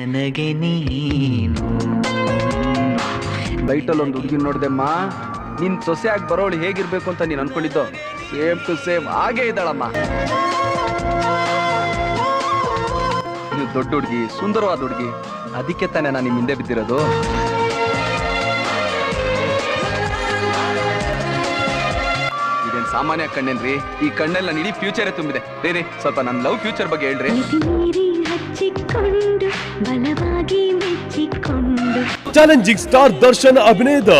ನನಗೆ ನೀನು. ಲೈಟಲ್ಲಿ ಒಂದು ಹುಡುಗಿ ನೋಡ್ದೆಮ್ಮ ನಿನ್ ಸೊಸೆಯಾಗಿ ಬರೋಳು ಹೇಗಿರ್ಬೇಕು ಅಂತ ನೀನು ಅನ್ಕೊಂಡಿದ್ದು? ಸೇಮ್ ಟು ಸೇಮ್ ಹಾಗೇ ಇದ್ದಾಳಮ್ಮ. ನೀವು ದೊಡ್ಡ ಹುಡುಗಿ ಸುಂದರವಾದ ಹುಡುಗಿ ಅದಕ್ಕೆ ತಾನೇ ನಾನು ನಿಮ್ಮ ಹಿಂದೆ ಬಿದ್ದಿರೋದು. ಇದೇನ್ ಸಾಮಾನ್ಯ ಕಣ್ಣೇನ್ರಿ? ಈ ಕಣ್ಣಲ್ಲಿ ನೀಡಿ ಇಡೀ ಫ್ಯೂಚರೇ ತುಂಬಿದೆ. ರೀ ರೀ ಸ್ವಲ್ಪ ನನ್ನ ಲವ್ ಫ್ಯೂಚರ್ ಬಗ್ಗೆ ಹೇಳ್ರಿ. ಹಚ್ಚಿಕೊಂಡು ಚಾಲೆಂಜಿಂಗ್ ಸ್ಟಾರ್ ದರ್ಶನ್ ಅಭಿನಯದ